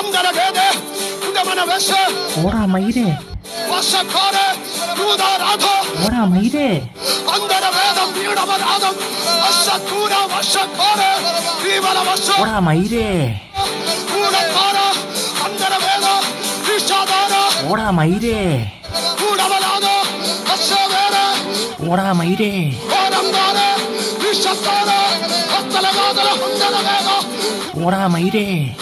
Andare vede, Kudamana Vese, போடா மயிரே Vasakare, Rudarata, போடா மயிரே Andare Vedam, Vidamaradam, Asakura, Vasakare, Vivana Vasa, போடா மயிரே Kudakara, Andare Veda, Vishadara, போடா மயிரே ¡Hola, Maire!